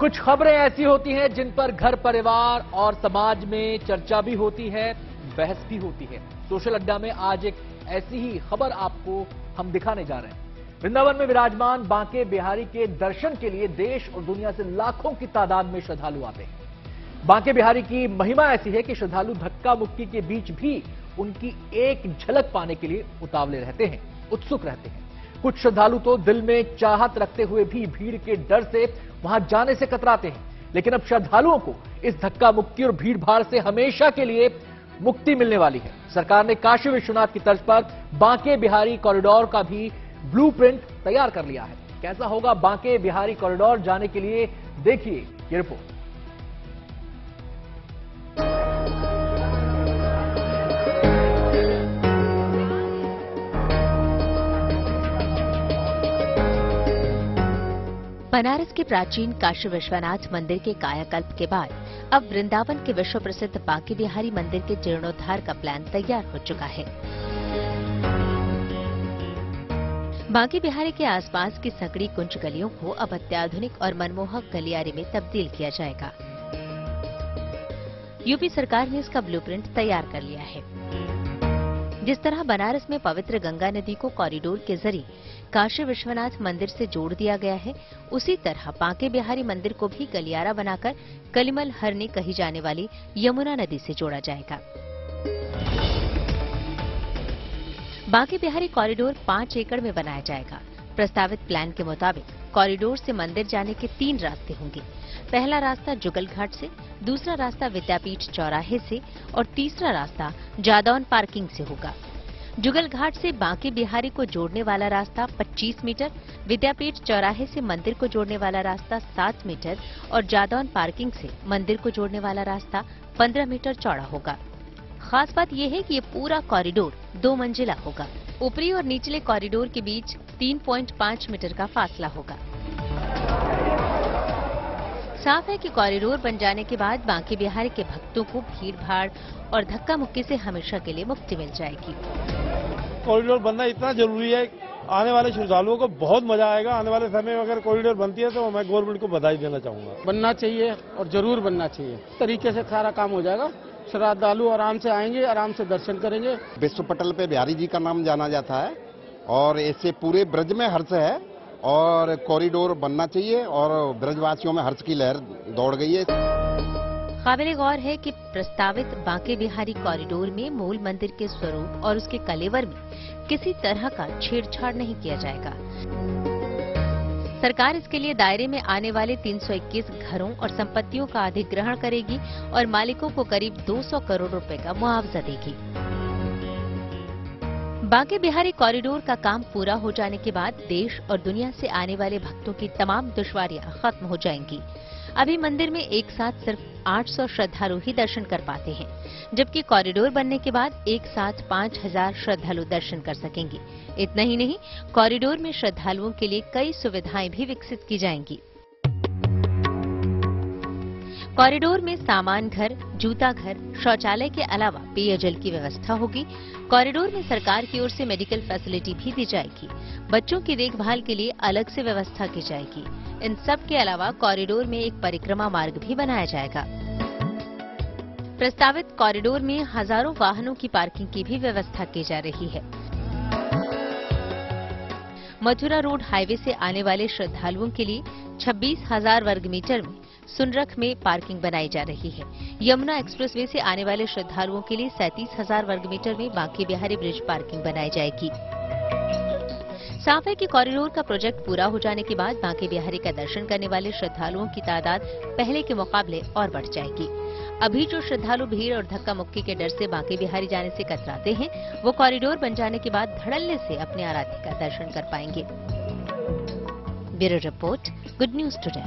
कुछ खबरें ऐसी होती हैं जिन पर घर, परिवार और समाज में चर्चा भी होती है, बहस भी होती है। सोशल अड्डा में आज एक ऐसी ही खबर आपको हम दिखाने जा रहे हैं। वृंदावन में विराजमान बांके बिहारी के दर्शन के लिए देश और दुनिया से लाखों की तादाद में श्रद्धालु आते हैं। बांके बिहारी की महिमा ऐसी है कि श्रद्धालु धक्का मुक्की के बीच भी उनकी एक झलक पाने के लिए उतावले रहते हैं, उत्सुक रहते हैं। कुछ श्रद्धालु तो दिल में चाहत रखते हुए भी भीड़ के डर से वहाँ जाने से कतराते हैं। लेकिन अब श्रद्धालुओं को इस धक्का मुक्की और भीड़ भाड़ से हमेशा के लिए मुक्ति मिलने वाली है। सरकार ने काशी विश्वनाथ की तर्ज पर बांके बिहारी कॉरिडोर का भी ब्लूप्रिंट तैयार कर लिया है। कैसा होगा बांके बिहारी कॉरिडोर जाने के लिए, देखिए ये रिपोर्ट। बनारस के प्राचीन काशी विश्वनाथ मंदिर के कायाकल्प के बाद, अब वृंदावन के विश्व प्रसिद्ध बांके बिहारी मंदिर के जीर्णोद्धार का प्लान तैयार हो चुका है। बांके बिहारी के आसपास की सकड़ी कुंज गलियों को अब अत्याधुनिक और मनमोहक गलियारे में तब्दील किया जाएगा। यूपी सरकार ने इसका ब्लूप्रिंट तैयार कर लिया है। जिस तरह बनारस में पवित्र गंगा नदी को कॉरिडोर के ज़रिए काशी विश्वनाथ मंदिर से जोड़ दिया गया है, उसी तरह बांके बिहारी मंदिर को भी गलियारा बनाकर कलिमल हरने कही जाने वाली यमुना नदी से जोड़ा जाएगा। बांके बिहारी कॉरिडोर पाँच एकड़ में बनाया जाएगा। प्रस्तावित प्लान के मुताबिक कॉरिडोर से मंदिर जाने के तीन रास्ते होंगे। पहला रास्ता जुगल घाट से, दूसरा रास्ता विद्यापीठ चौराहे से और तीसरा रास्ता जादौन पार्किंग से होगा। जुगल घाट से बांके बिहारी को जोड़ने वाला रास्ता 25 मीटर, विद्यापीठ चौराहे से मंदिर को जोड़ने वाला रास्ता 7 मीटर और जादौन पार्किंग से मंदिर को जोड़ने वाला रास्ता 15 मीटर चौड़ा होगा। खास बात यह है कि ये पूरा कॉरिडोर दो मंजिला होगा। ऊपरी और निचले कॉरिडोर के बीच 3.5 मीटर का फासला होगा। साफ़ है कि कॉरिडोर बन जाने के बाद बांके बिहार के भक्तों को भीड़ भाड़ और धक्का मुक्की से हमेशा के लिए मुक्ति मिल जाएगी। कॉरिडोर बनना इतना ज़रूरी है आने वाले श्रद्धालुओं को बहुत मज़ा आएगा। आने वाले समय में अगर कॉरिडोर बनती है तो मैं गवर्नमेंट को बधाई देना चाहूँगा। बनना चाहिए और ज़रूर बनना चाहिए। तरीके से सारा काम हो जाएगा। श्रद्धालु आराम से आएँगे आराम से दर्शन करेंगे। विश्व पटल पे बिहारी जी का नाम जाना जाता है। और इससे पूरे ब्रज में हर्ष है और कॉरिडोर बनना चाहिए और ब्रजवासियों में हर्ष की लहर दौड़ गई है। काबिल गौर है कि प्रस्तावित बांके बिहारी कॉरिडोर में मूल मंदिर के स्वरूप और उसके कलेवर में किसी तरह का छेड़छाड़ नहीं किया जाएगा। सरकार इसके लिए दायरे में आने वाले 321 घरों और संपत्तियों का अधिग्रहण करेगी और मालिकों को करीब 200 करोड़ रुपए का मुआवजा देगी। बांके बिहारी कॉरिडोर का काम पूरा हो जाने के बाद देश और दुनिया से आने वाले भक्तों की तमाम दुश्वारियाँ खत्म हो जाएँगी। अभी मंदिर में एक साथ सिर्फ़ 800 श्रद्धालु ही दर्शन कर पाते हैं, जबकि कॉरिडोर बनने के बाद एक साथ 5000 श्रद्धालु दर्शन कर सकेंगे। इतना ही नहीं, कॉरिडोर में श्रद्धालुओं के लिए कई सुविधाएँ भी विकसित की जाएँगी। कॉरिडोर में सामान घर, जूता घर, शौचालय के अलावा पेयजल की व्यवस्था होगी। कॉरिडोर में सरकार की ओर से मेडिकल फैसिलिटी भी दी जाएगी। बच्चों की देखभाल के लिए अलग से व्यवस्था की जाएगी। इन सब के अलावा कॉरिडोर में एक परिक्रमा मार्ग भी बनाया जाएगा। प्रस्तावित कॉरिडोर में हज़ारों वाहनों की पार्किंग की भी व्यवस्था की जा रही है। मथुरा रोड हाईवे से आने वाले श्रद्धालुओं के लिए छब्बीस हज़ार वर्ग मीटर में सुनरख में पार्किंग बनाई जा रही है। यमुना एक्सप्रेसवे से आने वाले श्रद्धालुओं के लिए सैंतीस हज़ार वर्ग मीटर में बांके बिहारी ब्रिज पार्किंग बनाई जाएगी। साफ़ है कि कॉरिडोर का प्रोजेक्ट पूरा हो जाने के बाद बांके बिहारी का दर्शन करने वाले श्रद्धालुओं की तादाद पहले के मुकाबले और बढ़ जाएगी। अभी जो श्रद्धालु भीड़ और धक्का मुक्की के डर से बांके बिहारी जाने से कतराते हैं, वो कॉरिडोर बन जाने के बाद धड़ल्ले से अपने आराध्य का दर्शन कर पाएँगे। Bureau report, good news today.